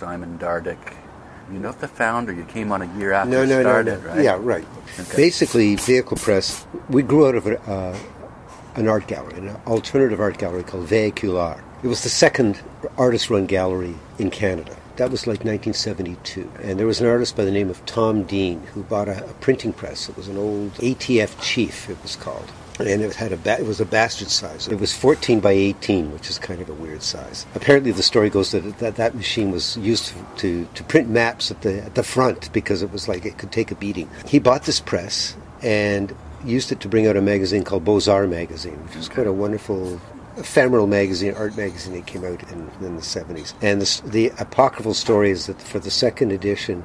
Simon Dardick. You know the founder. You came on a year after No, it no, no, started, no. right? Yeah, right. Okay. Basically, Vehicule Press, we grew out of a, uh, an art gallery, an alternative art gallery called Vehicule. It was the second artist run gallery in Canada. That was like 1972. And there was an artist by the name of Tom Dean who bought a, a printing press. It was an old ATF Chief, it was called. And it had a ba- it was a bastard size. It was 14 by 18, which is kind of a weird size. Apparently, the story goes that that, that machine was used to, to print maps at the at the front because it was like it could take a beating. He bought this press and used it to bring out a magazine called Arts magazine, which was quite a wonderful ephemeral magazine, art magazine that came out in, in the 70s. And the, the apocryphal story is that for the second edition,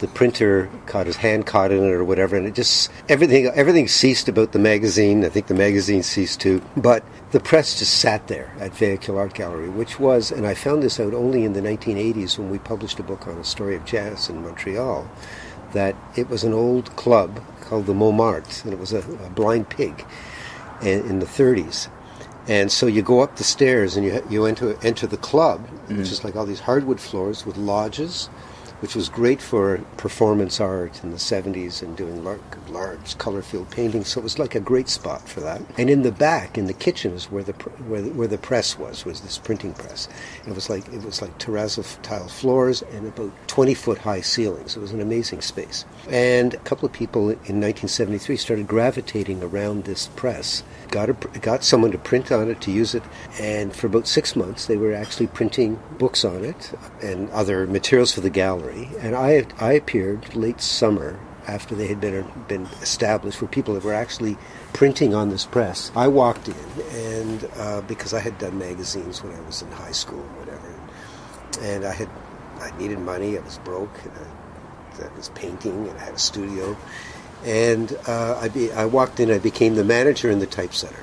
the printer caught his hand caught in it or whatever, and it just everything everything ceased about the magazine. I think the magazine ceased too, but the press just sat there at Vehicule Art Gallery, which was, and I found this out only in the 1980s when we published a book on the story of jazz in Montreal. That it was an old club called the Montmartre, and it was a, a blind pig in, in the 30s. And so you go up the stairs and you you enter enter the club, which mm-hmm. is like all these hardwood floors with lodges, which was great for performance art in the 70s and doing large, large color field paintings. So it was like a great spot for that. And in the back, in the kitchen, is where the where the, where the press was, was this printing press. It was like it was like terrazzo tile floors and about 20 foot high ceilings. It was an amazing space. And a couple of people in 1973 started gravitating around this press. Got a, got someone to print on it to use it, and for about six months they were actually printing books on it and other materials for the gallery. And I I appeared late summer after they had been been established for people that were actually printing on this press. I walked in, and uh, because I had done magazines when I was in high school, or whatever, and I had I needed money. I was broke. And I, I was painting, and I had a studio. And uh, I, be, I walked in. I became the manager in the typesetter.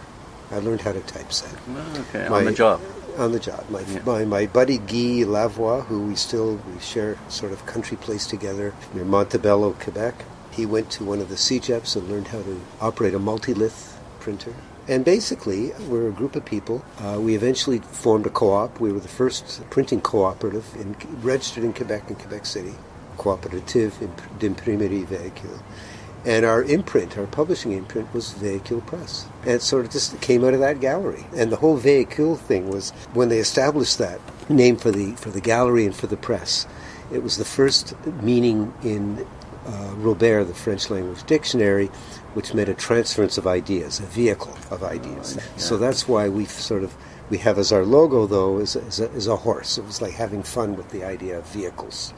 I learned how to typeset Oh, okay, my- on the job. On the job. My, Yeah. my, my buddy Guy Lavoie, who we still we share sort of country place together near Montebello, Quebec. He went to one of the CEGEPs and learned how to operate a multilith printer. And basically, we're a group of people. Uh, we eventually formed a co-op. We were the first printing cooperative in, registered in Quebec and Quebec City. Cooperative d'imprimerie véhicule. And our imprint, our publishing imprint, was Vehicule Press. And it sort of just came out of that gallery. And the whole Vehicule thing was when they established that name for the for the gallery and for the press. It was the first meaning in uh, Robert, the French language dictionary, which meant a transference of ideas, a vehicle of ideas. So that's why we sort of we have as our logo though is, is, a, is a horse. It was like having fun with the idea of vehicles.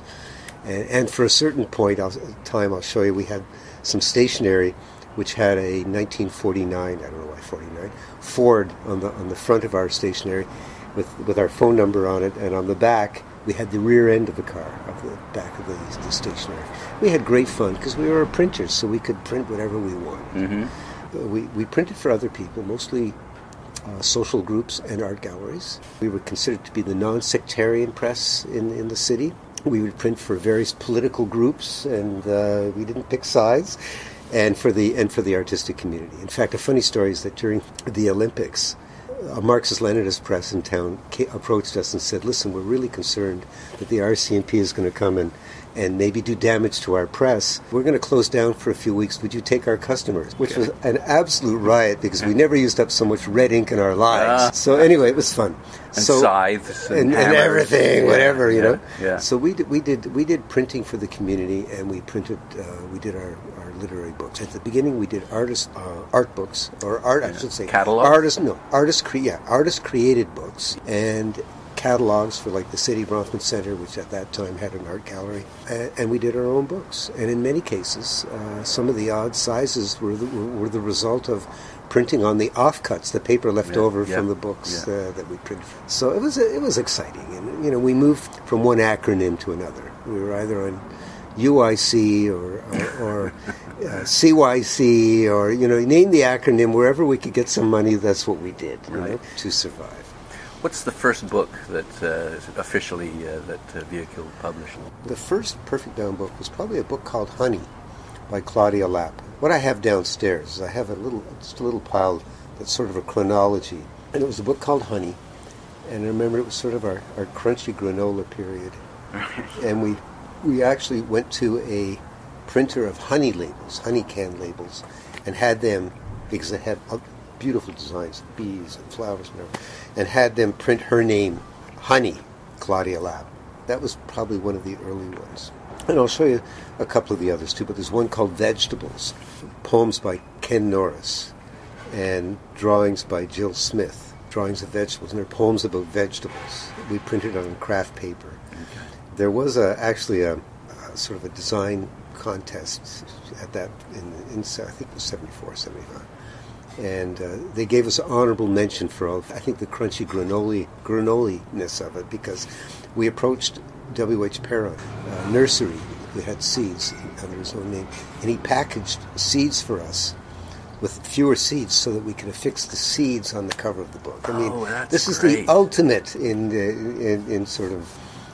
And, and for a certain point of time, I'll show you, we had some stationery which had a 1949, I don't know why 49, Ford on the on the front of our stationery with with our phone number on it, and on the back we had the rear end of the car, of the back of the, the stationery. We had great fun because we were printers, so we could print whatever we wanted. Uh, We, we printed for other people, mostly uh, social groups and art galleries. We were considered to be the non-sectarian press in, in the city. We would print for various political groups, and uh, we didn't pick sides. And for the and for the artistic community. In fact, a funny story is that during the Olympics, a Marxist-Leninist press in town approached us and said, "Listen, we're really concerned that the RCMP is going to come and and maybe do damage to our press. We're going to close down for a few weeks. Would you take our customers?" Which was an absolute riot because we never used up so much red ink in our lives. Ah. so anyway, it was fun. And so scythes and and, and everything, Yeah, whatever you yeah, know. yeah. So we did, we did we did printing for the community, and we printed uh, we did our, our literary books. At the beginning, we did artist uh, art books or art I should say catalog Artist no artist cre- yeah artist created books and catalogs for like the Saidye Bronfman Center, which at that time had an art gallery, and, and we did our own books. And in many cases, uh, some of the odd sizes were the, were, the result of printing on the offcuts, the paper left Yeah, over yeah, from the books yeah. uh, that we printed. So it was it was exciting, and you know we moved from one acronym to another. We were either on UIC or or, or uh, CYC or you know name the acronym wherever we could get some money. That's what we did you know, to survive. What's the first book that uh, officially uh, that uh, Vehicule published? The first Perfect Bound book was probably a book called Honey by Claudia Lapp. What I have downstairs is I have a little, just a little pile that's sort of a chronology. And it was a book called Honey. And I remember it was sort of our, our crunchy granola period. and we we actually went to a printer of honey labels, honey can labels, and had them because they had uh, beautiful designs, bees and flowers and everything, and had them print her name, Honey, Claudia Lapp. That was probably one of the early ones. And I'll show you a couple of the others too, but there's one called Vegetables, poems by Ken Norris, and drawings by Jill Smith, drawings of vegetables, and they're poems about vegetables. We printed on craft paper. There was a, actually a, a sort of a design contest at that in, in I think it was 74, 75 and uh, they gave us honorable mention for all, I think the crunchy granoli granoliness of it because we approached W.H. Perron uh, nursery who had seeds under his own name and he packaged seeds for us with fewer seeds so that we could affix the seeds on the cover of the book. I mean, oh, this is great. the ultimate in, in, in sort of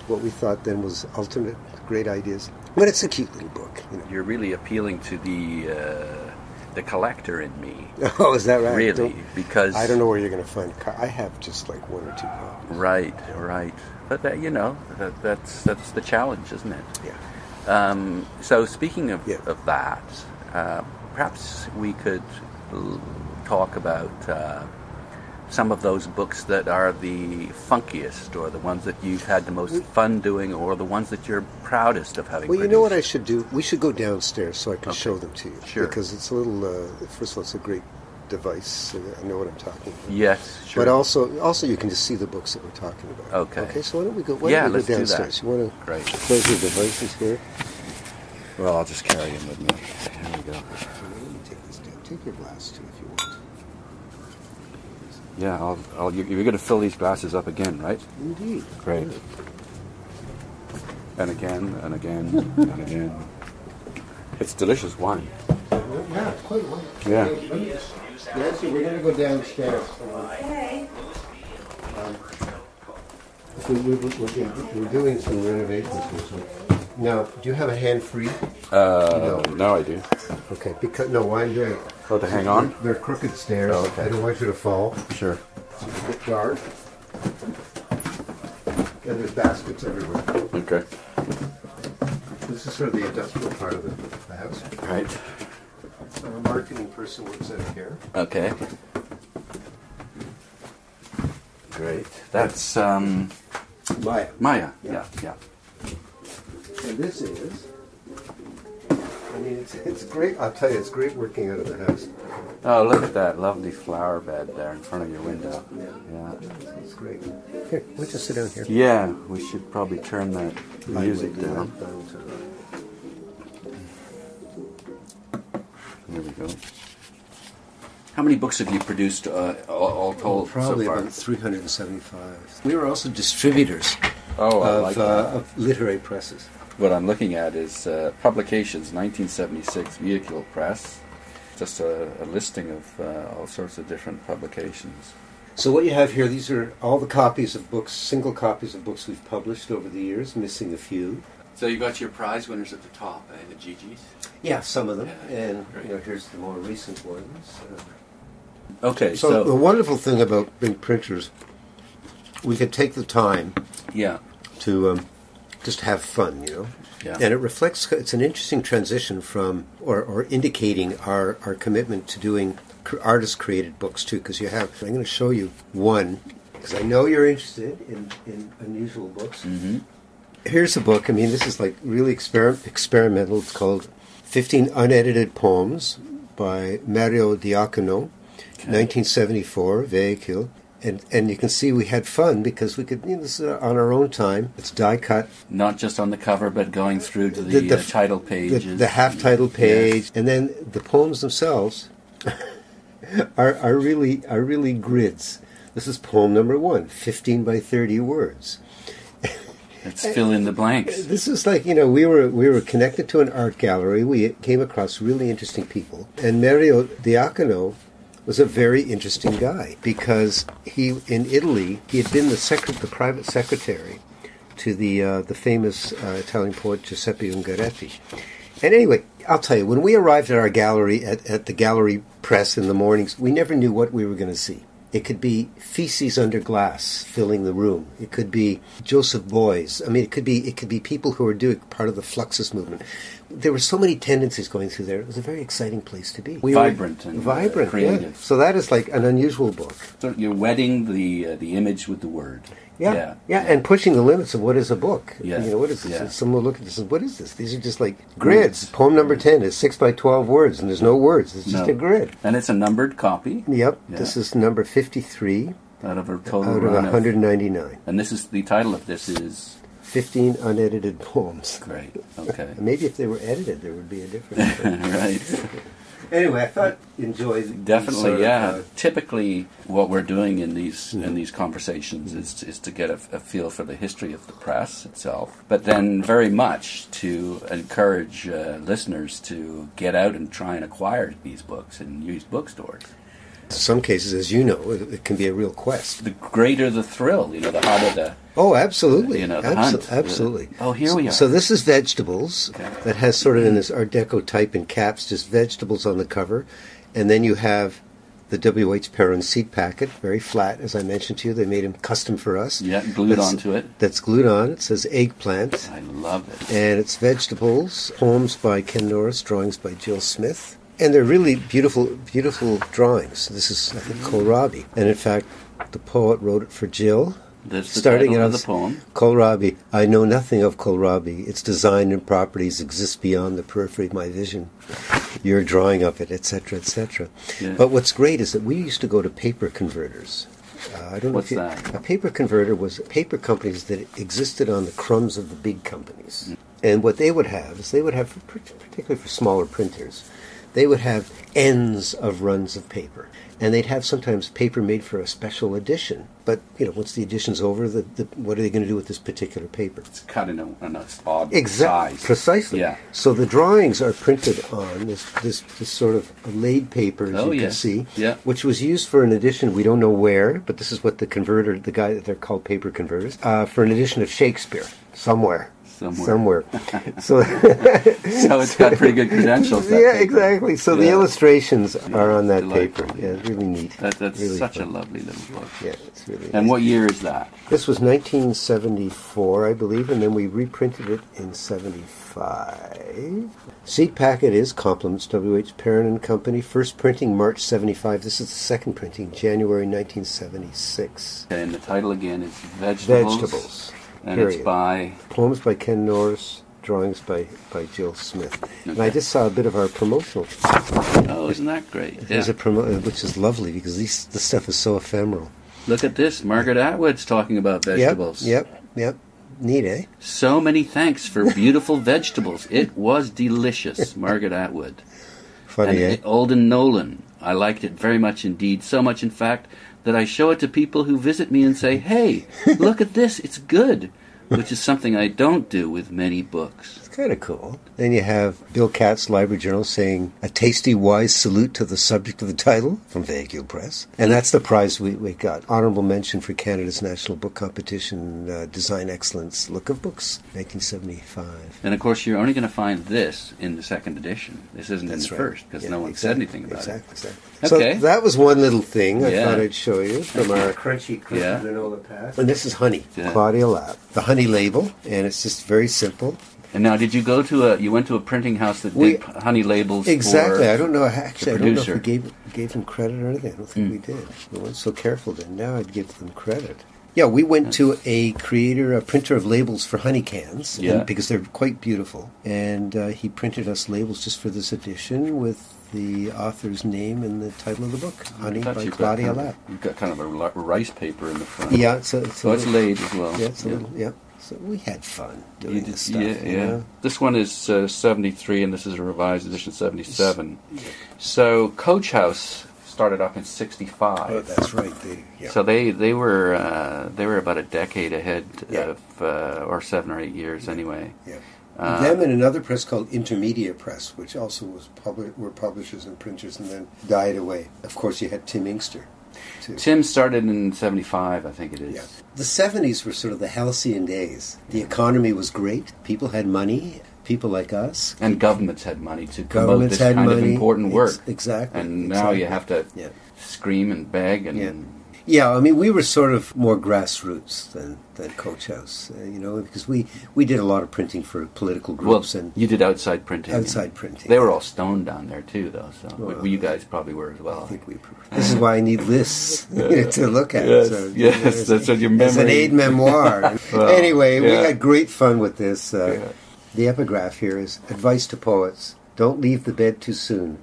what we thought then was ultimate great ideas. But it's a cute little book. You know. You're really appealing to the uh, the collector in me. Oh, is that right? Really, Don't- because I don't know where you're going to find. Co- I have just like one or two copies. Right, right. But that, you know, that, that's that's the challenge, isn't it? Yeah. Um, so speaking of, Yeah. of that, uh, perhaps we could l- talk about uh, some of those books that are the funkiest, or the ones that you've had the most fun doing, or the ones that you're proudest of having. Well, you know what I should do? We should go downstairs so I can Okay. show them to you. Sure. Because it's a little. Uh, first of all, it's a great device. I know what I'm talking about. Yes, sure. But also, also you can just see the books that we're talking about. Okay. Okay. So why don't we go? Why Yeah, don't we let's go do that. downstairs? You want to Great. close your devices here? well, I'll just carry them with me. Here we go. Let me take this down. Take your glass too, if you want. Yeah, I'll, I'll, you're, you're going to fill these glasses up again, right? Indeed. Great. And again, and again, and again. It's delicious wine. Yeah, it's quite wonderful. Yeah. Nancy, we're going to go downstairs. Um, we, we, we, we're, we're doing some renovations here. So. Now, do you have a hand free? Uh, no, I do. Okay, because no, why I'm doing. Oh, to hang on? They're crooked stairs. Oh, okay. I don't want you to fall. Sure. It's a bit dark. And there's baskets everywhere. Okay. This is sort of the industrial part of the, house. Right. Our marketing person works out here. Okay. Great. That's um, Maya. Maya. Yeah, yeah. And this is. I mean, it's, it's great. I'll tell you, it's great working out of the house. Oh, look at that lovely flower bed there in front of your window. Yeah. It's great. Here, why don't you sit down here? Yeah, we should probably turn that music I would, uh, down. down to the- There we go. How many books have you produced uh, all, all told Probably so far? about 375. We were also distributors Oh, I of, like uh, that. of literary presses. What I'm looking at is uh, publications, 1976, Vehicule Press. Just a, a listing of uh, all sorts of different publications. So what you have here, these are all the copies of books, single copies of books we've published over the years, missing a few. So you got your prize winners at the top, eh, the GGs. Yeah, some of them. Yeah, and you know, here's the more recent ones. Uh, Okay, so, so, the wonderful thing about being printers, we could take the time yeah, to um, just have fun, you know. Yeah. And it reflects. It's an interesting transition from, or, or indicating our, our commitment to doing artist-created books too. Because you have. I'm going to show you one because I know you're interested in, in unusual books. Mm-hmm. Here's a book. I mean, this is like really exper- experimental. It's called 15 Unedited Poems by Mario Diacono, 1974, Vehicule. And, and you can see we had fun because we could, you know, this is on our own time. It's die cut, not just on the cover, but going through to the, uh, title the, pages. the half title page, and then the poems themselves are, are really are really grids. This is poem number one, 15 by 30 words. Let's fill in the blanks. This is like you know we were we were connected to an art gallery. We came across really interesting people, and Mario Diacono was a very interesting guy because he in Italy he had been the secret the private secretary to the uh, the famous uh, Italian poet Giuseppe Ungaretti. And anyway, I'll tell you, when we arrived at our gallery at, at the gallery press in the mornings, we never knew what we were going to see. It could be feces under glass filling the room. It could be Joseph Beuys. I mean, it could be it could be people who are doing part of the Fluxus movement. There were so many tendencies going through there. It was a very exciting place to be. We were- Vibrant and, uh, vibrant, creative. Yeah. So that is like an unusual book. So you're wedding the uh, the image with the word. Yeah, Yeah. yeah, and pushing the limits of what is a book. Yeah, You know, what is this? yeah. Someone will look at this and what is this? These are just like grids. Grids. Poem number 10 is 6 by 12 words, and there's no words. It's just No. a grid. And it's a numbered copy Yep, Yeah. this is number 53 out of a total out of run of 199. And this is the title of this is 15 unedited poems. great. Okay. Maybe if they were edited, there would be a difference. right. anyway, I thought enjoy Definitely, sort of, yeah. uh, Typically, what we're doing in these in these conversations is is to get a, a feel for the history of the press itself, but then very much to encourage uh, listeners to get out and try and acquire these books in used bookstores. in some cases, as you know, it, it can be a real quest. The greater the thrill, you know, the harder the Oh, absolutely. You know, the Abso- hunt. Absolutely. Oh, here we are. So this is vegetables Okay. that has sort of in this Art Deco type in caps, just vegetables on the cover, and then you have the W.H. Perron seed packet, very flat, as I mentioned to you. They made them custom for us. yeah glued That's- onto it. That's glued on. It says eggplant, I love it. and it's vegetables. Poems by Ken Norris, drawings by Jill Smith, and they're really beautiful, beautiful drawings. This is I think kohlrabi, and in fact, the poet wrote it for Jill. That's the Starting title it of the poem. Kohlrabi. I know nothing of kohlrabi. Its design and properties exist beyond the periphery of my vision. Your drawing of it, etc., etc. Yeah. But what's great is that we used to go to paper converters. Uh, I don't know What's if you, that? A paper converter was paper companies that existed on the crumbs of the big companies. Mm. And what they would have is they would have, particularly for smaller printers, they would have ends of runs of paper. And they'd have sometimes paper made for a special edition. But, you know, once the edition's over, the, the, what are they going to do with this particular paper? It's cut in a, in a odd Exactly, size. precisely. Yeah. So the drawings are printed on this, this, this sort of laid paper, as Oh, you yeah. can see, Yeah. which was used for an edition. We don't know where, but this is what the converter, the guy that they're called paper converters, uh, for an edition of Shakespeare somewhere. Somewhere. so, So it's got pretty good credentials. yeah, exactly. So the Yeah. illustrations are on that delightful. paper. Yeah, it's really neat. That, that's really such fun. a lovely little book. Yeah, it's really. And what year is that? This was 1974, I believe, and then we reprinted it in 75. Seed packet is Compliments W.H. Perron and Company. First printing March 75. This is the second printing January 1976. And the title again is Vegetables. Vegetables. And period. it's by. Poems by Ken Norris, drawings by, by Jill Smith. And I just saw a bit of our promotional, Oh, isn't that great? There's Yeah. a promo- which is lovely because these, this stuff is so ephemeral. Look at this. Margaret Atwood's talking about vegetables. Yep, yep, yep. Neat, eh? So many thanks for beautiful vegetables. It was delicious. Margaret Atwood. Funny, eh? and Alden Nowlan. I liked it very much indeed. So much, in fact, that I show it to people who visit me and say, hey, look at this. It's good. Which is something I don't do with many books. It's kind of cool. Then you have Bill Katz, Library Journal, saying a tasty, wise salute to the subject of the title from Vehicule Press. And that's the prize we, we got. Honorable mention for Canada's National Book Competition, uh, Design Excellence, Look of Books, 1975. And of course, you're only going to find this in the second edition. This isn't That's in the right. first because Yeah, no one said anything about exactly, Exactly, Okay. So that was one little thing I Yeah. thought I'd show you from our crunchy, crunchy Yeah. granola pass. And this is honey, Yeah. Claudia Lapp. The honey label, and it's just very simple. And now, did you go to a? You went to a printing house that We- did honey labels. Exactly. I don't know. Actually, I don't know if we gave gave them credit or anything. I don't think Hmm. we did. We weren't so careful then. Now I'd give them credit. Yeah, we went to a creator, a printer of labels for honey cans, Yeah. because they're quite beautiful. And uh, he printed us labels just for this edition with the author's name and the title of the book, Honey by Claudia Lapp. You've got kind of a rice paper in the front. Yeah, it's a, it's a So it's laid as well. Yeah, it's a Yeah. little, yeah. So we had fun doing You this stuff. yeah, yeah. know? This one is uh, 73, and this is a revised edition 77. So Coach House started up in 65. Oh, that's right. They, yeah. So they they were uh, they were about a decade ahead Yeah. of uh, or seven or eight years anyway. Yeah. Uh, Them and another press called Intermedia Press, which also was publi- were publishers and printers, and then died away. Of course, you had Tim Inkster. Too. Tim started in 75, I think it is. Yeah. The 70s were sort of the halcyon days. The economy was great. People had money. People like us. And governments had money to promote this kind of important work. Ex- exactly. And now you have to Yeah. scream and beg and Yeah. Yeah, I mean, we were sort of more grassroots than, than Coach House, uh, you know, because we, we did a lot of printing for political Well, groups and you did outside printing. outside printing. They were all stoned down there too, though. So Well, you guys probably were as well. I think we. This is why I need lists to look at. Yes, so, yes, that's what your As an memory- aid memoir. Well, anyway, we had great fun with this. Uh, Yeah. The epigraph here is advice to poets: Don't leave the bed too soon.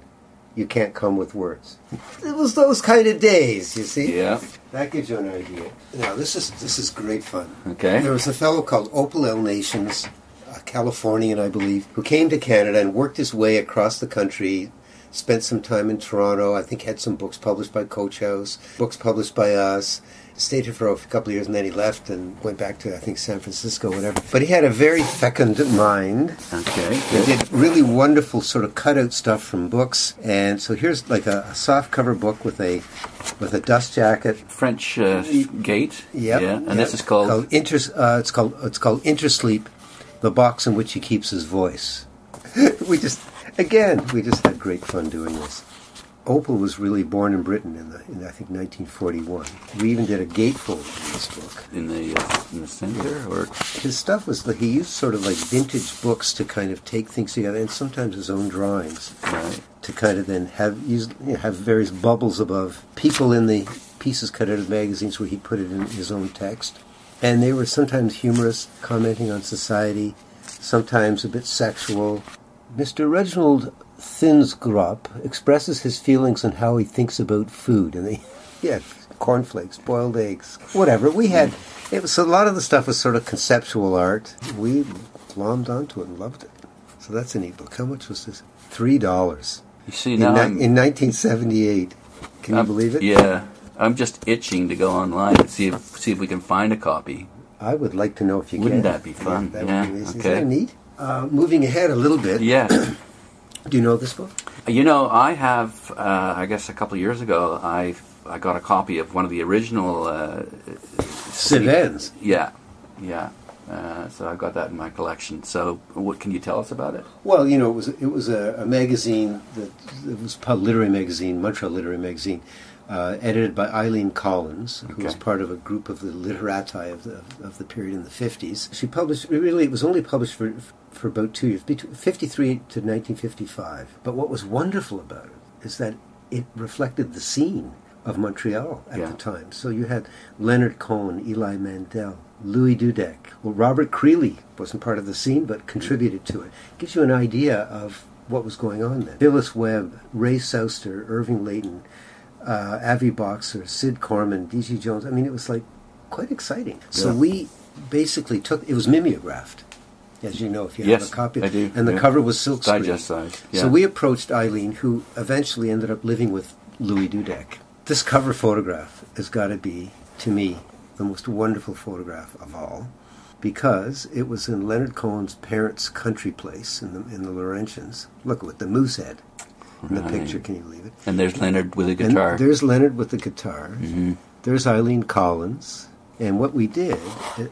You can't come with words. It was those kind of days, you see. Yeah. That gives you an idea. Now this is this is great fun. Okay. There was a fellow called Opal L. Nations, a Californian, I believe, who came to Canada and worked his way across the country. Spent some time in Toronto. I think had some books published by Coach House, books published by us. Stayed here for a couple of years and then he left and went back to I think San Francisco, whatever. But he had a very fecund mind. Okay. He did really wonderful sort of cutout stuff from books. And so here's like a, a soft cover book with a with a dust jacket French uh, gate. Yep. Yeah. And yep. this is called. Inter, uh, it's called it's called Intersleep, the box in which he keeps his voice. we just again we just had great fun doing this. Opal was really born in Britain in the in I think 1941. We even did a gatefold in this book. in the uh, in the center, or His stuff was like he used sort of like vintage books to kind of take things together, and sometimes his own drawings right. to kind of then have use you know, have various bubbles above people in the pieces cut out of magazines where he put it in his own text, and they were sometimes humorous, commenting on society, sometimes a bit sexual. Mr. Reginald Thinsgrop expresses his feelings on how he thinks about food, and they, yeah, cornflakes, boiled eggs, whatever. We had it was a lot of the stuff was sort of conceptual art. We glommed onto it and loved it. So that's an e-book. How much was this? Three dollars. You see In, now, ni- in 1978. Can you I'm- believe it? Yeah. I'm just itching to go online and see if see if we can find a copy. I would like to know if you Wouldn't can. that be fun? that Yeah, would be amazing. okay. Isn't that neat? Uh, moving ahead a little bit. Yeah. Do you know this book? You know, I have. Uh, I guess a couple of years ago, I I got a copy of one of the original. Uh, yeah, yeah. Uh, so I've got that in my collection. So, what can you tell us about it? Well, you know, it was it was a, a magazine that it was a literary magazine, Montreal Literary Magazine, uh, edited by Aileen Collins, who was part of a group of the literati of the of the period in the fifties. She published really it was only published for for about two years, between fifty three to nineteen fifty five. But what was wonderful about it is that it reflected the scene of Montreal at Yeah. the time. So you had Leonard Cohen, Eli Mandel, Louis Dudek. Well, Robert Creeley wasn't part of the scene, but contributed to it. Gives you an idea of what was going on then. Phyllis Webb, Ray Souster, Irving Layton, uh, Avi Boxer, Cid Corman, D.G. Jones. I mean, it was like quite exciting. So Yeah. we basically took it was mimeographed, as you know, if you Yes, have a copy. I do, And the yeah. cover was silk screen. Digest size. Yeah. So we approached Aileen, who eventually ended up living with Louis Dudek. This cover photograph has got to be, to me, the most wonderful photograph of all, because it was in Leonard Cohen's parents' country place in the in the Laurentians. Look with the moose head in the Right. picture. Can you believe it? and there's Leonard with a And guitar. there's Leonard with the guitar. hmm There's Aileen Collins. And what we did,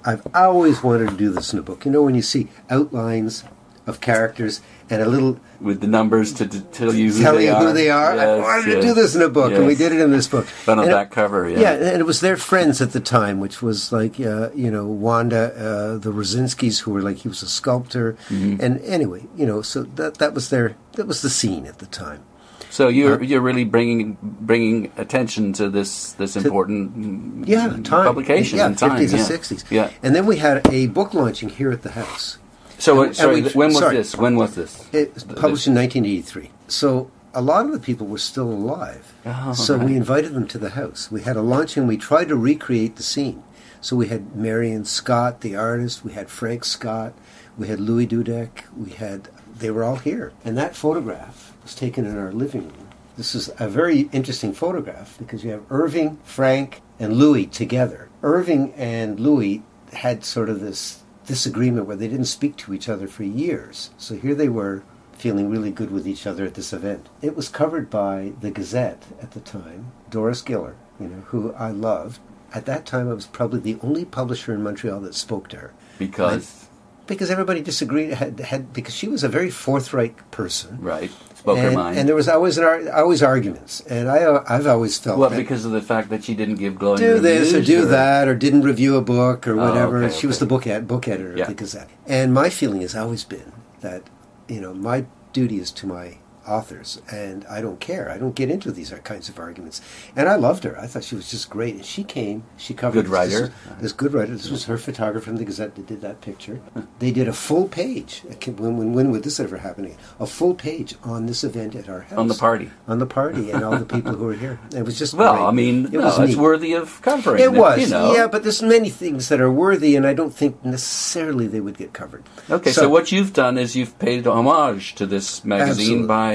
I've always wanted to do this in a book. You know, when you see outlines of characters and a little With the numbers to, to tell you who tell they you are. who they are. I Yes, wanted to do this in a book, and we did it in this book. But on And it- that cover, yeah. yeah, and it was their friends at the time, which was like uh, you know Wanda, uh, the Rosinskis, who were like he was a sculptor, Mm-hmm. and anyway, you know, so that that was their that was the scene at the time. So you're Uh, you're really bringing bringing attention to this this important mm, Yeah, time publication yeah, and time. fifties yeah. and sixties. Yeah. and then we had a book launching here at the house. So And- uh, sorry, and we- when was sorry. this? When was this? It was published in 1983. So a lot of the people were still alive. Oh, so right. we invited them to the house. We had a lunch and we tried to recreate the scene. So we had Marian Scott, the artist. We had Frank Scott. We had Louis Dudek. We had. They were all here, and that photograph was taken in our living room. This is a very interesting photograph because you have Irving, Frank, and Louis together. Irving and Louis had sort of this disagreement where they didn't speak to each other for years. So here they were feeling really good with each other at this event. It was covered by the Gazette at the time, Doris Giller, you know, who I loved. At that time, I was probably the only publisher in Montreal that spoke to her. Because because everybody disagreed. Had, had because she was a very forthright person, Right. Spoke and, her mind. and there was always an, ar- always arguments, and I I've always felt well, that because of the fact that she didn't give glowing do this or do that or didn't review a book or Oh, whatever. okay, she was the book ed- book editor Yeah. of the Gazette, and my feeling has always been that you know my duty is to my authors, and I don't care. I don't get into these kinds of arguments. And I loved her. I thought she was just great. And she came. She covered Good writer. This, this good writer. This was her photographer from the Gazette that did that picture. They did a full page. When, when, when would this ever happen? again? A full page on this event at our house. On the party. On the party, and all the people who were here. It was just Well, great. I mean, It no, was it's neat. worthy of covering. It was, you know. yeah, but there's many things that are worthy, and I don't think necessarily they would get covered. Okay, so, what you've done is you've paid homage to this magazine Absolutely. by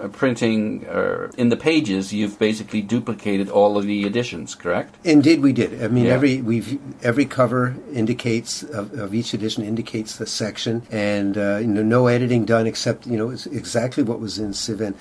uh, printing uh, in the pages. You've basically duplicated all of the editions, correct? Indeed, we did. I mean, Yeah. every we've every cover indicates of, of each edition indicates the section, and uh, you know, no editing done except you know it's exactly what was in CIV/n.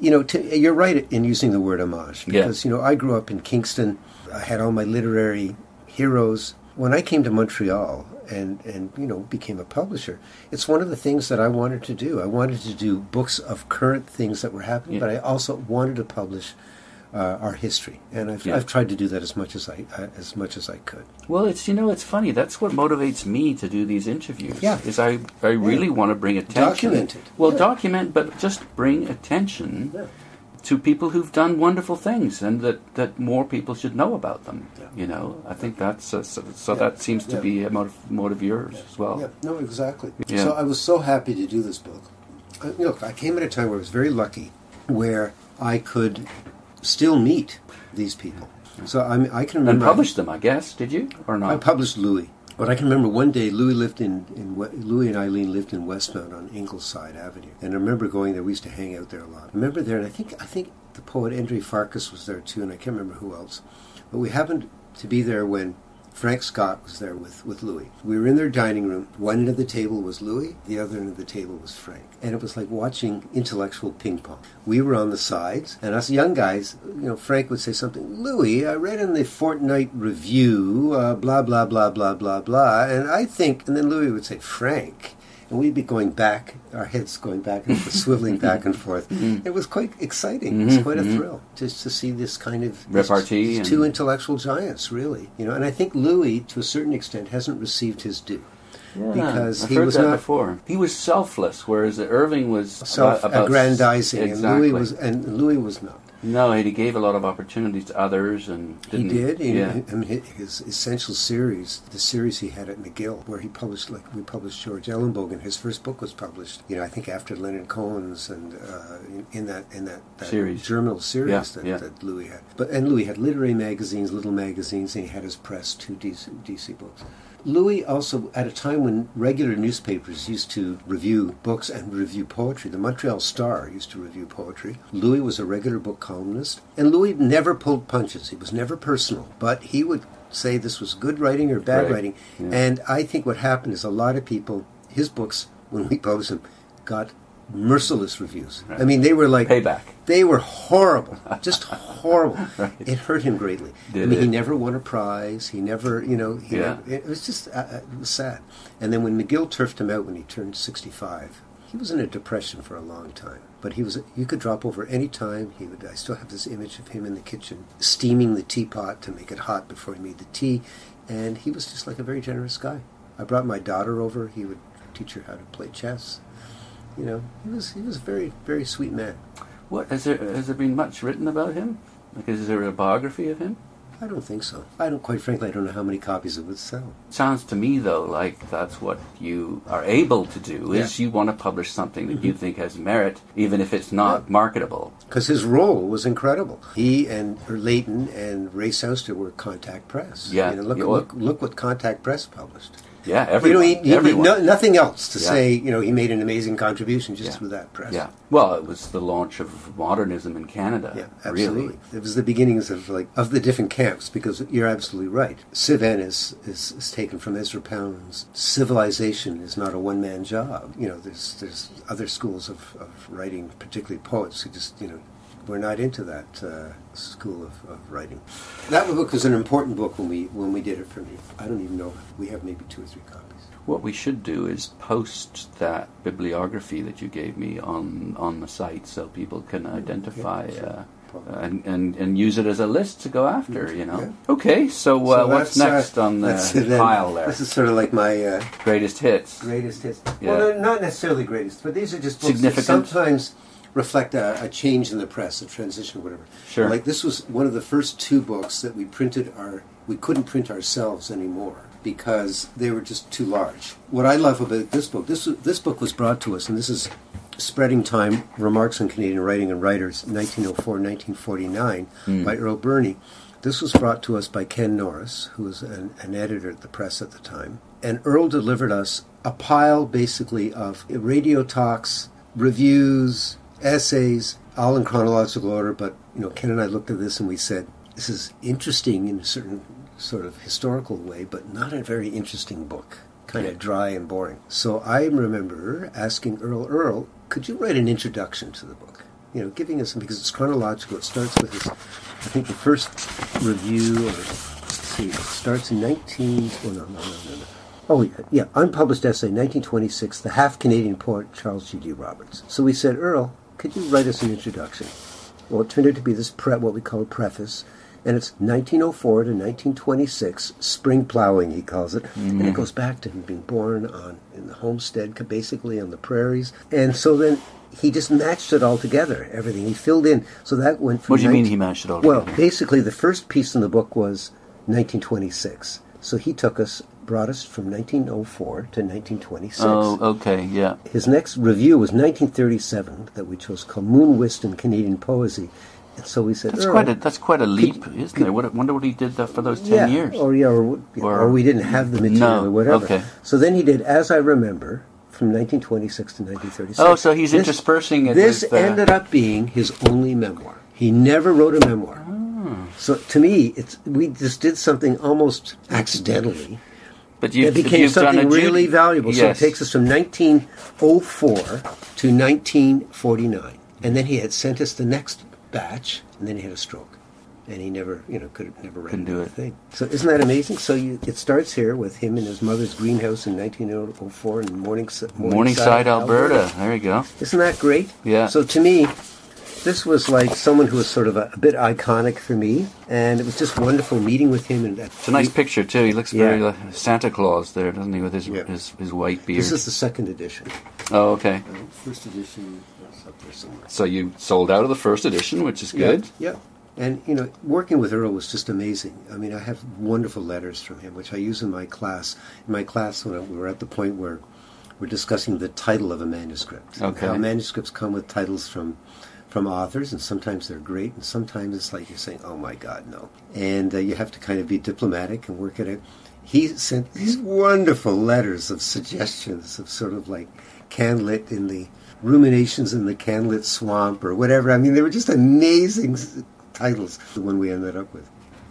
You know, to, you're right in using the word homage Yeah. because you know I grew up in Kingston. I had all my literary heroes. When I came to Montreal and and you know became a publisher, it's one of the things that I wanted to do. I wanted to do books of current things that were happening, Yeah. but I also wanted to publish uh, our history, and I've, Yeah. I've tried to do that as much as I uh, as much as I could. Well, it's you know it's funny. That's what motivates me to do these interviews. Yeah. is I I really want to bring attention. Document it. Well, Yeah. document, but just bring attention to people who've done wonderful things, and that that more people should know about them. Yeah. You know, I think that's uh, so, so Yeah. that seems to Yeah. be a motive, motive of yours as well. Yeah, no, exactly. So I was so happy to do this book. Uh, look, I came at a time where I was very lucky, where I could still meet these people. So I, mean, I can And remember publish them, I guess. Did you or not? I published Louis, but I can remember one day Louis lived in, in Louis and Aileen lived in Westmount on Ingleside Avenue, and I remember going there. We used to hang out there a lot. I remember there, and I think I think the poet Endre Farkas was there too, and I can't remember who else. But we happened to be there when Frank Scott was there with, with Louis. We were in their dining room. One end of the table was Louis, the other end of the table was Frank. And it was like watching intellectual ping pong. We were on the sides, and us young guys, you know, Frank would say something, Louis, I read in the Fortnight Review, uh, blah, blah, blah, blah, blah, blah. And I think, and then Louis would say, Frank. And we'd be going back, our heads going back and forth, swiveling back and forth. Mm. It was quite exciting. It was mm-hmm, quite a mm-hmm. thrill just to see this kind of Repartee these and- two intellectual giants, really. You know, and I think Louis, to a certain extent, hasn't received his due because I've he heard was that not before. He was selfless, whereas Irving was about- about- self-aggrandizing, Exactly. and Louis was, and Louis was not. No, he gave a lot of opportunities to others, and didn't he did. He, yeah. I mean, his essential series, the series he had at McGill, where he published, like we published George Ellenbogen. His first book was published, you know, I think after Leonard Cohen's, and uh, in, in that in that, that Series. journal series Yeah, that, yeah. that Louis had. But and Louis had literary magazines, little magazines, and he had his press two DC, DC books. Louis also, at a time when regular newspapers used to review books and review poetry, the Montreal Star used to review poetry. Louis was a regular book columnist, and Louis never pulled punches. He was never personal, but he would say this was good writing or bad Right. writing. Yeah. And I think what happened is a lot of people, his books, when we published them, got merciless reviews. I mean, they were like Payback. They were horrible, just horrible. Right. It hurt him greatly. I Did mean, he never won a prize. He never, you know, he Yeah. never, it was just uh, uh, it was sad. And then when McGill turfed him out when he turned sixty-five, he was in a depression for a long time. But he was you could drop over any time. He would. I still have this image of him in the kitchen steaming the teapot to make it hot before he made the tea, and he was just like a very generous guy. I brought my daughter over. He would teach her how to play chess. You know, he was he was a very very sweet man. What has there has there been much written about him? Like, is there a biography of him? I don't think so. I don't quite frankly. I don't know how many copies it would sell. Sounds to me though like that's what you are able to do is you want to publish something that you think has merit, even if it's not Mm-hmm. Yeah. marketable. because his role was incredible. He and Layton and Ray Souster were Contact Press. Yeah. you know, look, look, look what Contact Press published. Yeah, everyone. you know, he, he, everyone. no, nothing else to Yeah. say. You know, he made an amazing contribution just Yeah. through that press. Yeah. Well, it was the launch of modernism in Canada. Yeah, absolutely. Really. It was the beginnings of like of the different camps because you're absolutely right. CIV/n is, is, is taken from Ezra Pound's civilization is not a one man job. You know, there's there's other schools of, of writing, particularly poets who just you know we're not into that uh, school of, of writing. That book was an important book when we when we did it for me. I don't even know we have maybe two or three copies. What we should do is post that bibliography that you gave me on, on the site so people can identify Yeah, sure. uh, and, and, and use it as a list to go after, you know. Yeah. Okay, so, uh, So what's uh, next on the then. pile there? This is sort of like my uh, Greatest hits. greatest hits. Yeah. Well, not necessarily greatest, but these are just books Significant. that sometimes reflect a, a change in the press, a transition, whatever. Sure. Like this was one of the first two books that we printed our. We couldn't print ourselves anymore because they were just too large. What I love about this book, this this book was brought to us, and this is Spreading Time: Remarks on Canadian Writing and Writers, 1904-1949, hmm. by Earle Birney. This was brought to us by Ken Norris, who was an, an editor at the press at the time. And Earle delivered us a pile, basically, of radio talks, reviews, essays, all in chronological order. But you know, Ken and I looked at this and we said, "This is interesting in a certain sort of historical way, but not a very interesting book. Kind of dry and boring." So I remember asking Earle, "Earle, could you write an introduction to the book?" You know, giving us because it's chronological. It starts with this. I think the first review, or let's see, it starts in 19. Oh no, no, no, no, no. Oh, yeah, yeah, unpublished essay, 1926, the half Canadian poet Charles G.D. Roberts. So we said, Earle, could you write us an introduction? Well, it turned out to be this pre- what we call a preface, and it's 1904 to 1926, spring plowing, he calls it, and it mm-hmm. goes back to him being born on in the homestead, basically on the prairies, and so then he just matched it all together, everything he filled in. So that went from What do you mean he mashed it all well, together? basically, the first piece in the book was 1926. So he took us, brought us from 1904 to 1926. Oh, okay, yeah. His next review was 1937 that we chose called Moon Whist in Canadian Poesy. And so we said, That's quite a that's quite a leap, isn't it? What, wonder what he did for those ten yeah, years. Or, yeah, or, yeah, Or- or we didn't have the material No, or whatever. okay. So then he did As I Remember from 1926 to 1936. Oh, so he's This- interspersing it This with, uh, ended up being his only memoir. He never wrote a memoir. Ah. So to me, it's we just did something almost accidentally. But you've, it became something really valuable. So it takes us from 1904 to 1949, and then he had sent us the next batch, and then he had a stroke, and he never, you know, could have never read Couldn't do it. thing. So isn't that amazing? So you, it starts here with him in his mother's greenhouse in 1904 in Morningside, Morningside, Alberta. There you go. Isn't that great? Yeah. So to me, this was like someone who was sort of a, a bit iconic for me, and it was just wonderful meeting with him. And It's a nice picture too. He looks very like Santa Claus there, doesn't he, with his Yeah. his, his white beard? This is the second edition. oh, okay. Uh, first edition is up there somewhere. So you sold out of the first edition, which is good. Yeah, yeah. And you know, working with Earle was just amazing. I mean, I have wonderful letters from him, which I use in my class. In my class, when I, we were at the point where we're discussing the title of a manuscript. Okay. How manuscripts come with titles from from authors, and sometimes they're great, and sometimes it's like you're saying, "Oh my God, no!" And uh, you have to kind of be diplomatic and work at it out. He sent these wonderful letters of suggestions of sort of like canlit in the ruminations in the canlit swamp or whatever. I mean, they were just amazing titles. The one we ended up with.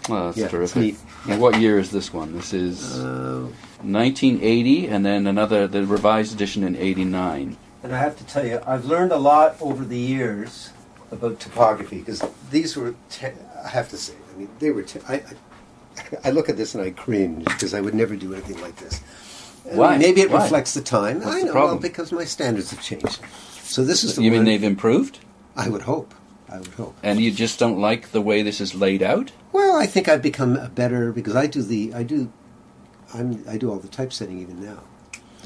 Well, that's Yeah, terrific. neat. And what year is this one? This is Uh, 1980, and then another the revised edition in '89. and I have to tell you, I've learned a lot over the years about typography because these were. I have to say, I mean, they were. I, I, I look at this and I cringe because I would never do anything like this. Why? maybe it Why? reflects the time. What's I the know, problem? well, because my standards have changed. So this is the You mean they've improved, I would hope. I would hope. and you just don't like the way this is laid out? Well, I think I've become a better because I do the I do I'm I do all the typesetting even now,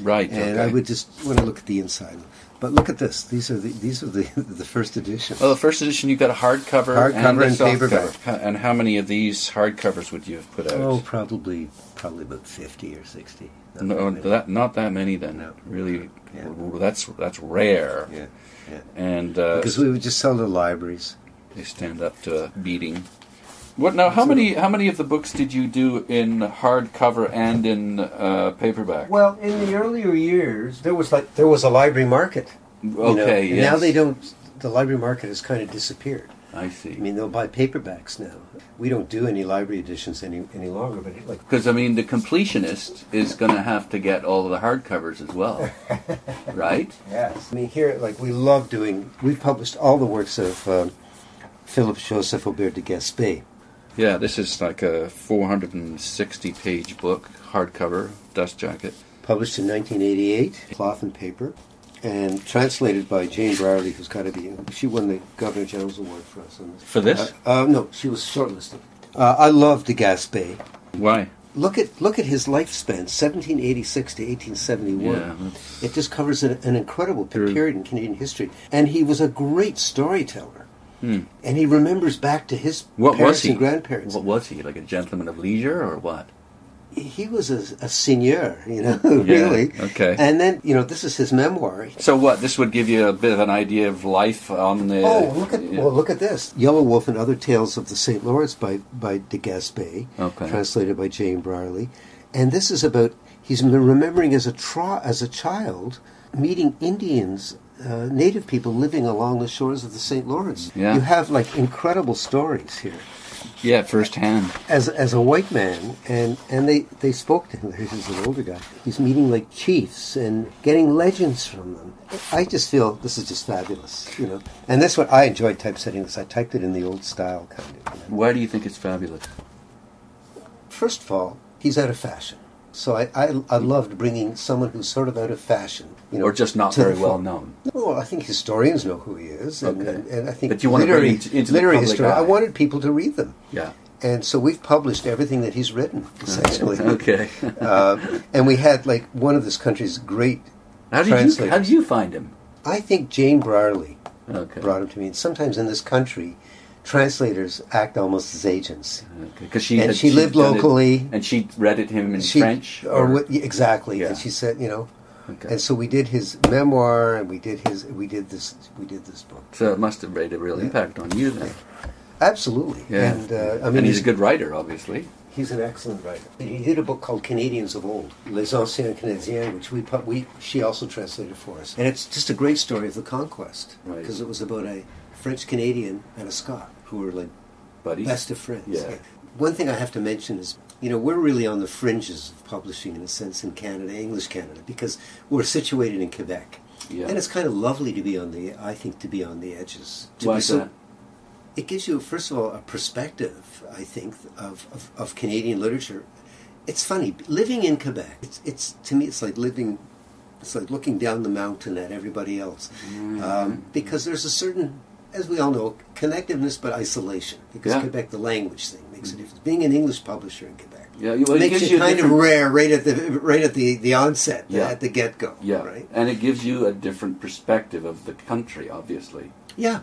Right. and okay. I would just when I look at the inside. But look at this; these are the these are the the first edition. Well, the first edition you've got a hardcover, Hardcover and, and paperback. How- And how many of these hardcovers would you have put out? Oh, probably probably about fifty or sixty. Not no, that many. that not that many then. No. Really, Yeah. that's that's rare. yeah, yeah. And uh, Because we would just sell to libraries. they stand up to a beating. What now? How many how many of the books did you do in hardcover and in uh, paperback? Well, in the earlier years, there was like there was a library market. you know, okay, and yes. now they don't. The library market has kind of disappeared. I see. I mean, they'll buy paperbacks now. We don't do any library editions any any longer. But like Because I mean, the completionist is going to have to get all of the hardcovers as well, right? Yes. I mean, here, like, we love doing, we've published all the works of um, Philippe Joseph Aubert de Gaspé. Yeah, this is like a 460 page book, hardcover, dust jacket. published in 1988, cloth and paper, and translated by Jane Brierley, who's got to be. She won the Governor General's Award for us. On this. For this? Uh, uh, no, she was shortlisted. Uh, I love de Gaspé. Why? Look at look at his lifespan, 1786 to 1871. Yeah, it just covers an, an incredible period in Canadian history, and he was a great storyteller. And he remembers back to his What parents was he? and grandparents. What was he? Like a gentleman of leisure or what? he was a, a seigneur, you know, really. okay. And then, you know, this is his memoir. So what? This would give you a bit of an idea of life on the. Oh, look at yeah. well, look at this. Yellow Wolf and Other Tales of the St. Lawrence by by de Gaspé, Okay. translated by Jane Brierley. And this is about he's remembering as a tra- as a child meeting Indians, uh, native people living along the shores of the St. Lawrence. Yeah. You have like incredible stories here. yeah, firsthand. as as a white man, and and they they spoke to him. He's an older guy. He's meeting like chiefs and getting legends from them. I just feel this is just fabulous, you know. And that's what I enjoyed typesetting this. I typed it in the old style kind of. You know. Why do you think it's fabulous? First of all, he's out of fashion. So I, I, I loved bringing someone who's sort of out of fashion, you know, or just not very well known? Well, I think historians know who he is, and, Okay. and, and I think But you want to literary, bring it into literary history. I wanted people to read them. Yeah. And so we've published everything that he's written, essentially. Okay. uh, and we had like one of this country's great How did you. How did you find him? I think Jane Brierley Okay. brought him to me. And sometimes in this country, translators act almost as agents. Because she And had, she lived done it- locally. and she read it to him in She- French. or, what, exactly. Yeah. And she said, you know, Okay. and so we did his memoir, and we did his, we did this, we did this book. So it must have made a real Yeah. impact on you then. Absolutely. Yeah. And uh, I mean, and he's a good writer, obviously. He's an excellent writer. He did a book called Canadians of Old, Les Anciens Canadiens, which we, pu- we she also translated for us. And it's just a great story of the conquest Right. because it was about a French Canadian and a Scot who were like Buddies. best of friends. Yeah. One thing I have to mention is, you know, we're really on the fringes of publishing in a sense in Canada, English Canada, because we're situated in Quebec. Yeah. And it's kind of lovely to be on the, I think, to be on the edges. To Why be is so, that? it gives you, first of all, a perspective, I think, of, of, of Canadian literature. It's funny, living in Quebec, it's, it's to me, it's like living, it's like looking down the mountain at everybody else. Mm-hmm. Um, because there's a certain, as we all know, connectiveness but isolation. Because Yeah. Quebec, the language thing makes a difference. Being an English publisher in Quebec Yeah, well, it makes you kind of rare right at the right at the, the onset, Yeah. at the get go. Yeah, Right. and it gives you a different perspective of the country, obviously. Yeah.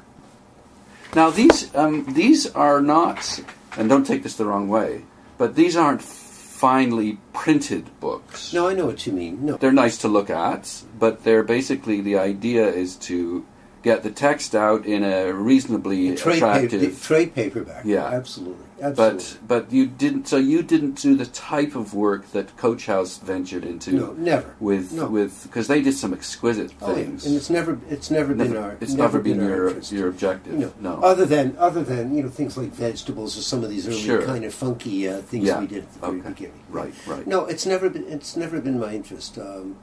Now these um, these are not, and don't take this the wrong way, but these aren't finely printed books. No, I know what you mean. No. They're nice to look at, but they're basically the idea is to get the text out in a reasonably trade, paper, attractive. trade paperback. Yeah. Absolutely. Absolutely. but but you didn't. So you didn't do the type of work that Coach House ventured into. No, never. With No. with because they did some exquisite Oh, things. And it's never it's never, been our it's never been our your- interest. your objective, know, no. Other than other than you know things like vegetables or some of these early Sure. kind of funky uh, things Yeah. we did at the very Okay. beginning. Right, right. No, it's never been it's never been my interest. Um,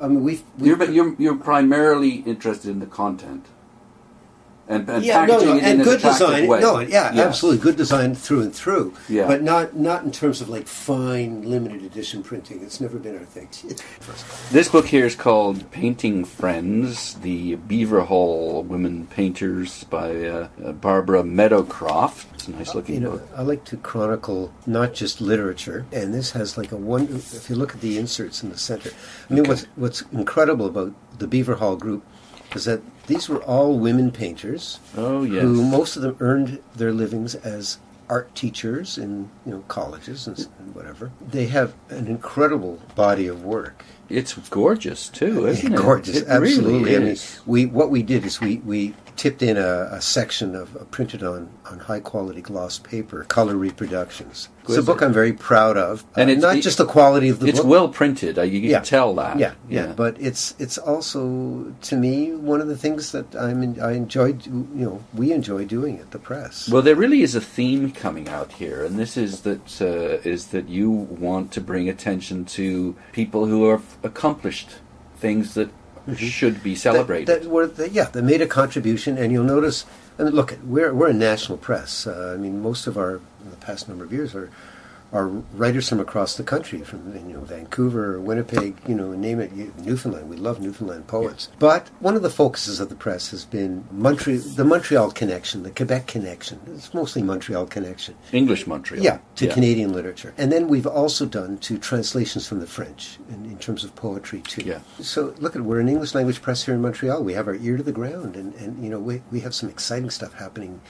I mean, we've, we've You're, you're you're primarily interested in the content. And, and yeah, no, packaging no, it and an good attractive design. way. No, yeah, absolutely good design through and through. Yeah. but not not in terms of like fine limited edition printing. It's never been our thing. This book here is called Painting Friends, the Beaver Hall Women Painters by uh, uh, Barbara Meadowcroft. It's a nice looking You know, book. I like to chronicle not just literature, and this has like a one. If you look at the inserts in the center, I mean, Okay. what's what's incredible about the Beaver Hall group is that these were all women painters Oh, yes. who most of them earned their livings as art teachers in you know colleges and, and whatever. They have an incredible body of work. It's gorgeous, too, isn't it? Gorgeous, It absolutely. Really I mean, we what we did is we, we tipped in a, a section of uh, printed on, on high quality gloss paper, color reproductions. It's a book I'm very proud of, And Uh, it's- not just the quality of the it's book. It's well printed. uh, You can Yeah. tell that. yeah, yeah, but it's it's also to me one of the things that I'm in, I enjoy. You know, we enjoy doing at the press. Well, there really is a theme coming out here, and this is that uh, is that you want to bring attention to people who have accomplished things that should be celebrated. That, that were, that, yeah, they made a contribution, and you'll notice. Mean, look, we're we're a national press. Uh, I mean, most of our in the past number of years are are writers from across the country, from you know Vancouver, Winnipeg, you know, name it, Newfoundland. We love Newfoundland poets. But one of the focuses of the press has been Montreal, the Montreal connection, the Quebec connection. It's mostly Montreal connection. English Montreal. Yeah, to Canadian literature. And then we've also done to translations from the French in, in terms of poetry too. Yeah. So look at we're an English language press here in Montreal. We have our ear to the ground, and, and you know we we have some exciting stuff happening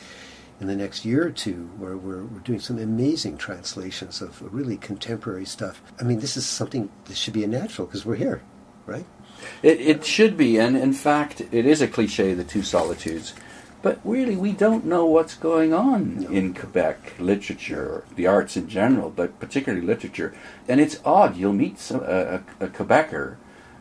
in the next year or two where we're, we're doing some amazing translations of really contemporary stuff. I mean, this is something that should be a natural because we're here, right? It, it should be, and in fact, it is a cliche, the two solitudes. But really, we don't know what's going on No. in Quebec literature, the arts in general, but particularly literature. And it's odd. You'll meet some, a, a, a Quebecer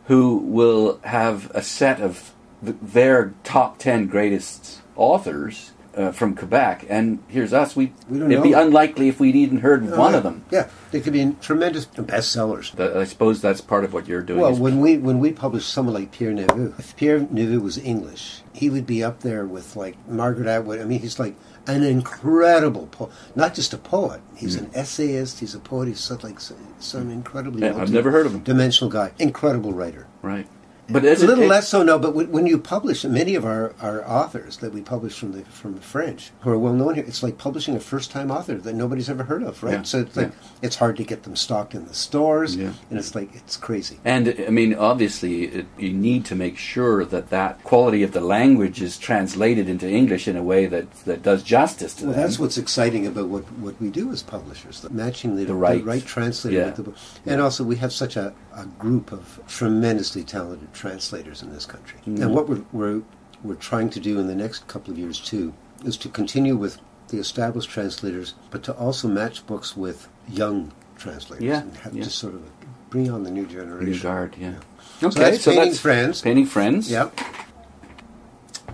who will have a set of th- their top 10 greatest authors uh, from Quebec, and here's us. We, We don't it'd be unlikely if we'd even heard one of them. Yeah, they could be tremendous bestsellers. That- I suppose that's part of what you're doing. Well, when we when we published someone like Pierre Nepveu, if Pierre Nepveu was English, he would be up there with like Margaret Atwood. I mean, he's like an incredible poet, not just a poet. He's an essayist. He's a poet. He's such like some incredibly Yeah, I've never heard of him. dimensional guy. Incredible writer. right. But a little it- less so now, but when when you publish many of our, our authors that we publish from the from the French who are well known here, it's like publishing a first time author that nobody's ever heard of, right? Yeah, So it's like it's hard to get them stocked in the stores, Yeah. and it's like it's crazy. And I mean, obviously, it, you need to make sure that that quality of the language is translated into English in a way that, that does justice to Well, them. that's what's exciting about what, what we do as publishers, the matching the, The right- translator yeah. with the book. And also, we have such a, a group of tremendously talented translators in this country. Mm-hmm. And what we're, we're, we're trying to do in the next couple of years, too, is to continue with the established translators, but to also match books with young translators. Yeah, And have yeah. just sort of bring on the new generation. New guard, yeah. Okay, So that's Painting Friends. Painting friends. Yep.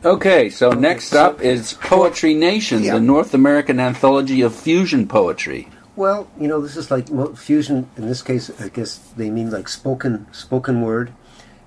Okay, so next up is Poetry Nation, Yeah. the North American anthology of fusion poetry. Well, you know, this is like mo- fusion. In this case, I guess they mean like spoken spoken word,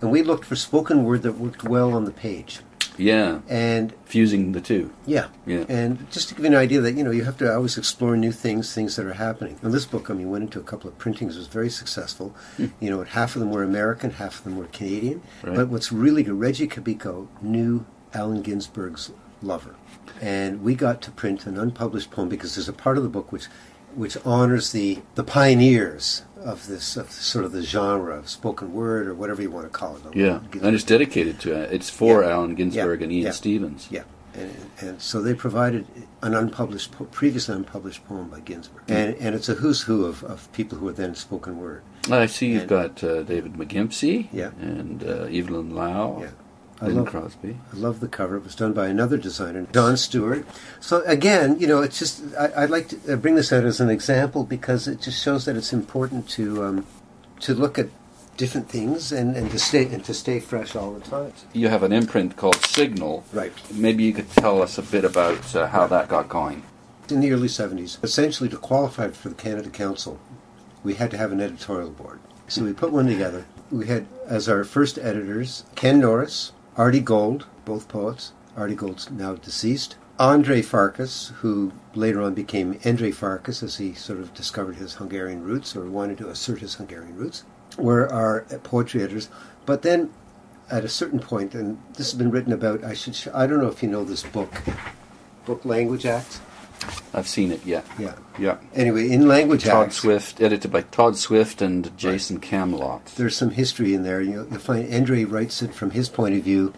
and we looked for spoken word that worked well on the page. Yeah, And fusing the two. yeah, Yeah. and just to give you an idea that you know you have to always explore new things, things that are happening. And this book, I mean, went into a couple of printings, was very successful. Hmm. You know, half of them were American, half of them were Canadian. Right. But what's really good, Regie Cabico knew Allen Ginsberg's lover, and we got to print an unpublished poem because there's a part of the book which which honors the the pioneers of this of sort of the genre of spoken word or whatever you want to call it. Yeah, and it's dedicated to it. It's for Yeah. Allen Ginsberg Yeah. and Ian Yeah. Stephens. Yeah, and, and so they provided an unpublished, po- previously unpublished poem by Ginsberg, and and it's a who's who of, of people who are then spoken word. I see you've And- got uh, David McGimpsey Yeah. and uh, Evelyn Lau, Yeah. I Lynn love- Crosby. I love the cover. It was done by another designer, Don Stewart. So again, you know, it's just I, I'd like to bring this out as an example because it just shows that it's important to um, to look at different things and, and to stay and to stay fresh all the time. You have an imprint called Signal. Right. Maybe you could tell us a bit about uh, how that got going. In the early 70s, essentially to qualify for the Canada Council, we had to have an editorial board. So we put one together. We had as our first editors Ken Norris, Artie Gold, both poets. Artie Gold's now deceased. Andre Farkas, who later on became Endre Farkas as he sort of discovered his Hungarian roots or wanted to assert his Hungarian roots, were our poetry editors. But then at a certain point, and this has been written about, I should, sh- I don't know if you know this book, Book Language Act. I've seen it, yeah. Yeah. Yeah. Anyway, in Language Todd Acts, Swift, edited by Todd Swift and Jason Camlot. there's some history in there. You'll, you'll find Andre writes it from his point of view,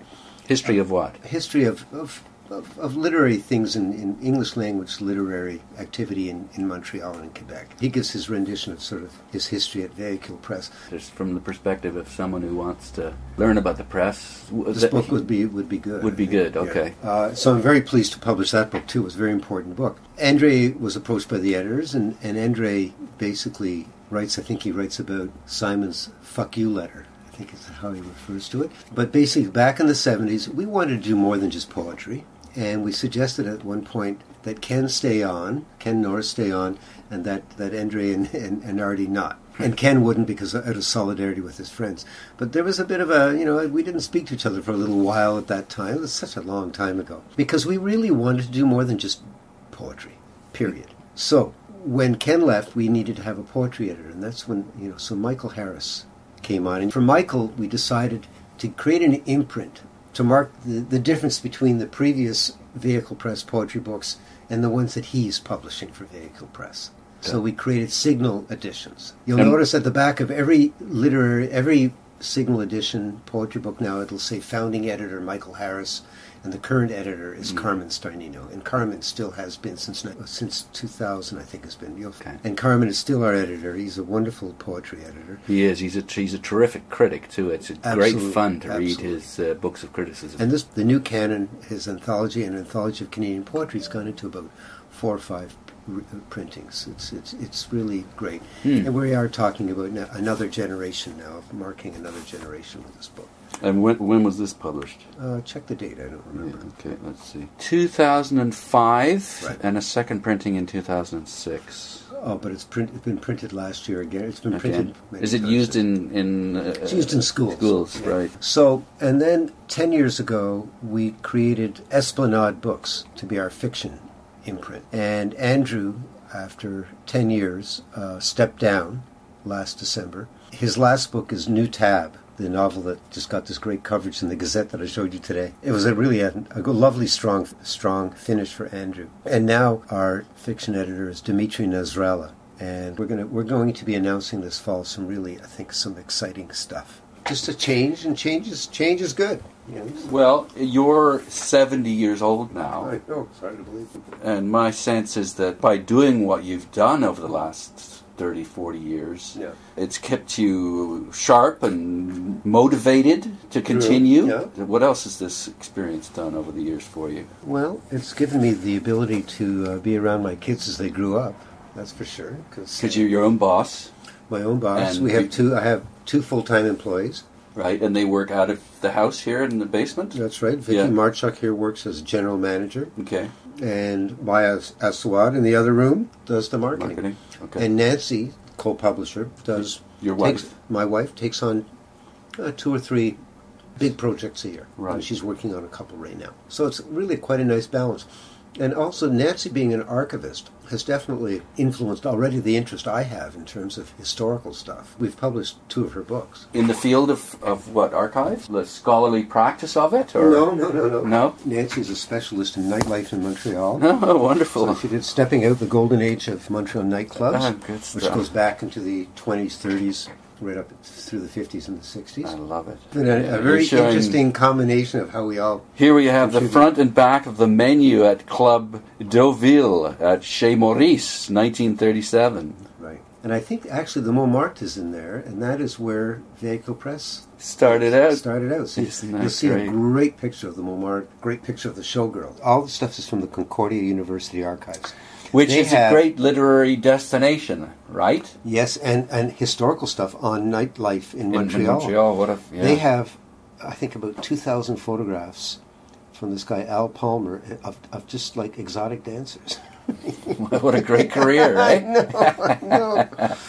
History of what? history of, of, of, of literary things in, in English language literary activity in, in Montreal and in Quebec. He gives his rendition of sort of his history at Vehicule Press. Just from the perspective of someone who wants to learn about the press. This that- book would be would be good. Would be good, okay. Uh, so I'm very pleased to publish that book too. It was a very important book. Andre was approached by the editors, and, and Andre basically writes. I think he writes about Simon's "fuck you" letter. I think is how he refers to it. But basically, back in the 70s, we wanted to do more than just poetry, and we suggested at one point that Ken stay on, Ken Norris stay on, and that that Andre and, and, and Artie not. Hmm. And Ken wouldn't because out of solidarity with his friends. But there was a bit of a, you know, we didn't speak to each other for a little while at that time. It was such a long time ago. Because we really wanted to do more than just poetry, period. So when Ken left, we needed to have a poetry editor, and that's when you know. So Michael Harris came on, and for Michael, we decided to create an imprint to mark the, the difference between the previous Vehicule Press poetry books and the ones that he's publishing for Vehicule Press. So we created Signal editions. You'll And- notice at the back of every literary, every Signal edition poetry book now, it'll say founding editor Michael Harris, and the current editor is Carmine Starnino. And Carmen still has been since since 2000, I think, has been. Okay. And Carmen is still our editor. He's a wonderful poetry editor. He is. He's a he's a terrific critic too. It's a great fun to read his uh, books of criticism. And this, the new canon, his anthology and anthology of Canadian poetry, has gone into about four or five uh, printings. It's it's it's really great, Hmm. and we are talking about no- another generation now, of marking another generation with this book. And when when was this published? Uh, check the date. I don't remember. Okay, let's see. 2005 Right. and a second printing in 2006. Oh, but it's, print, it's been printed last year again. It's been Again. printed. many Is it times. used in in? Uh, It's used in schools. Schools, Yeah. right? So, and then 10 years ago, we created Esplanade Books to be our fiction imprint. And Andrew, after 10 years, uh, stepped down last December. His last book is New Tab, the novel that just got this great coverage in the Gazette that I showed you today. It was a really a, a lovely, strong, strong finish for Andrew. And now our fiction editor is Dimitri Nasrallah. And we're gonna we're going to be announcing this fall some really I think some exciting stuff. Just a change, and change is change is good. You know? Well, you're 70 years old now, I know. Sorry to believe it. and my sense is that by doing what you've done over the last 30, 40 years, Yeah. it's kept you sharp and motivated to continue. yeah. What else has this experience done over the years for you? Well, it's given me the ability to uh, be around my kids as they grew up. That's for sure. Because you're your own boss, my own boss. And we have two. I have two full-time employees. right? And they work out of the house here in the basement? That's right. Vicky Yeah. Marchuk here works as general manager, Okay. And Maya Aswad in the other room does the marketing. Marketing. Okay. And Nancy, co-publisher, does Your takes- wife. my wife takes on uh, two or three big projects a year. Right. And she's working on a couple right now. So it's really quite a nice balance. And also, Nancy being an archivist has definitely influenced already the interest I have in terms of historical stuff. We've published two of her books. in the field of, of what, archives? The scholarly practice of it? Or? No, no, no, no. No? Nancy's a specialist in nightlife in Montreal. Oh, wonderful. So she did Stepping Out the Golden Age of Montreal Nightclubs, ah, good which goes back into the 20s, 30s, right up through the 50s and the 60s. I love it. And a, a very showing- interesting combination of how we all. Here we have the front and back of the menu at Club Deauville at Chez Maurice, 1937. Right. And I think actually the Montmartre is in there, and that is where Vehicule Press Started out. started out. So you'll see great? a great picture of the Montmartre, great picture of the showgirl. All the stuff is from the Concordia University archives. Which They is have- a great literary destination, right? Yes, and, and historical stuff on nightlife in In- Montreal. Montreal, what a. Yeah. They have, I think, about 2,000 photographs from this guy, Al Palmer, of, of just like exotic dancers. what a great career, right? I know.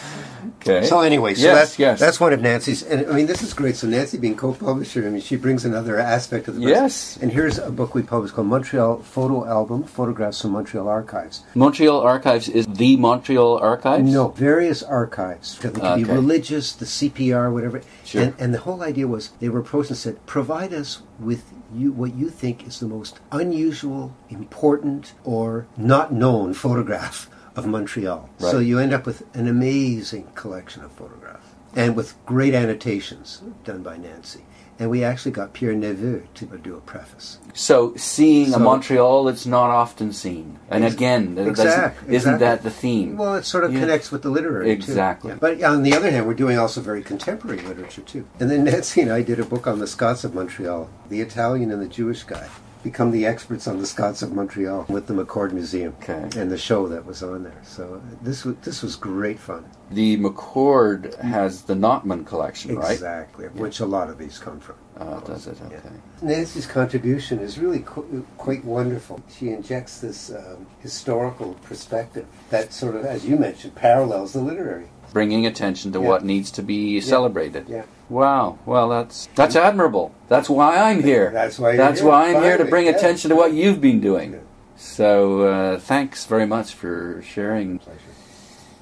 Okay. So anyway, so yes, that's yes. that's one of Nancy's, and I mean this is great. So Nancy being co-publisher, I mean she brings another aspect of the book. Yes. And here's a book we published called Montreal Photo Album: Photographs from Montreal Archives. Montreal Archives is the Montreal Archives? No, various archives. They could be religious, the CPR, whatever. Sure. And, and the whole idea was they were approached and said, provide us with you what you think is the most unusual, important, or not known photograph of Montreal. Right. So you end up with an amazing collection of photographs and with great annotations done by Nancy. And we actually got Pierre Nepveu to do a preface. So seeing a Montreal that's not often seen. And again, Exact- isn't exactly. that the theme? Well, it sort of Yeah. connects with the literary too. Exactly. Yeah. But on the other hand, we're doing also very contemporary literature too. And then Nancy and I did a book on the Scots of Montreal, the Italian and the Jewish guy. Become the experts on the Scots of Montreal with the McCord Museum Okay. and the show that was on there. So this was this was great fun. The McCord has the Notman collection, right? Exactly, which a lot of these come from. Oh, does it? Yeah. Nancy's contribution is really qu- quite wonderful. She injects this um, historical perspective that sort of, as you mentioned, parallels the literary. Bringing attention to Yeah. what needs to be celebrated. Yeah. Wow. Well, that's that's admirable. That's why I'm here. That's why you're That's here, why I'm here to bring yeah. attention to what you've been doing. So uh, thanks very much for sharing Pleasure.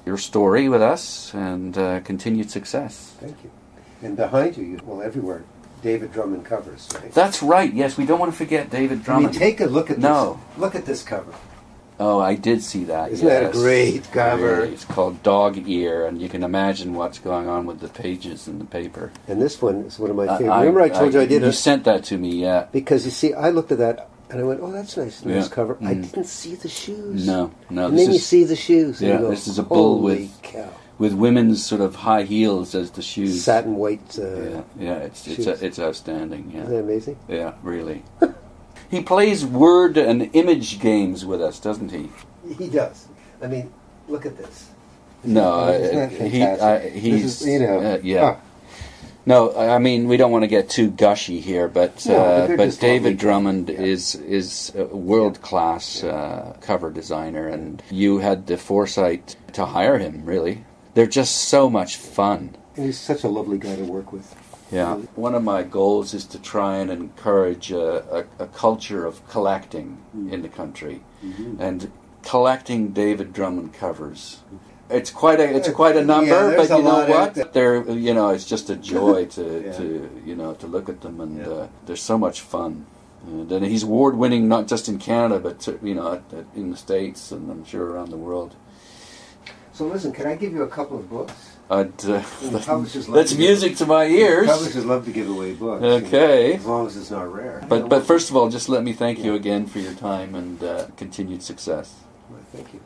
your story with us and uh, continued success. Thank you. And behind you, you well, everywhere, David Drummond covers, right? That's right. Yes, we don't want to forget David I Drummond. mean, take a look at No. this. Look at this cover. Oh, I did see that. Isn't that a great cover? It's called Dog Ear, and you can imagine what's going on with the pages in the paper. And this one is one of my favorites. Remember, I told you I did You it sent that to me. Yeah. because you see, I looked at that and I went, "Oh, that's nice, nice Yeah. cover." I Mm. didn't see the shoes. No, no. and then you see the shoes. yeah, you go, this is a bull with- cow. with women's sort of high heels as the shoes. satin white. Uh, Yeah, yeah. It's it's shoes. it's outstanding. Isn't Yeah, that amazing? yeah. Really. he plays word and image games with us, doesn't he? He does. I mean, look at this. No, Isn't uh, he uh, he's is, you know, uh, yeah. ah, No, I I mean we don't want to get too gushy here, but No, but uh, they're but just lovely David Drummond yeah. is is world class uh, cover designer, and you had the foresight to hire him. Really, they're just so much fun. and he's such a lovely guy to work with. Yeah, one of my goals is to try and encourage a, a, a culture of collecting Mm. in the country, Mm-hmm. and collecting David Drummond covers. It's quite a it's quite a number, Yeah, but you know what? They're you know it's just a joy to, Yeah. to you know to look at them, and Yeah. uh, they're so much fun. And, and he's award winning not just in Canada, but to, you know at, at, in the states, and I'm sure around the world. So listen, can I give you a couple of books? I'd, uh, The publishers love that's music to my ears. Publishers love to give away books. Okay. as long as it's not rare. But but first of all, just let me thank you again for your time and uh, continued success. Well, Thank you.